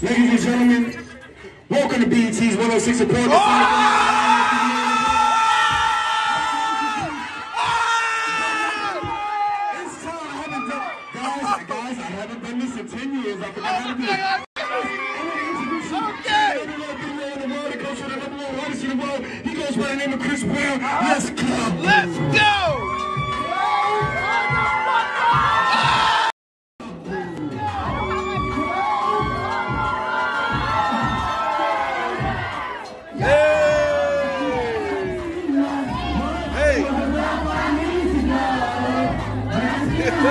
Ladies and gentlemen, welcome to BET's 106 & Park. Oh! It's time. I haven't done, guys, guys, I haven't this in 10 years. I. He goes by the name of Chris Brown. Let's go. Let's go.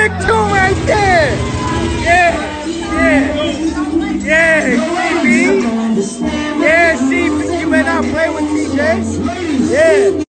big two right there. Yeah, yeah, yeah, CB. Yeah, CB. You better not play with TJ. Yeah.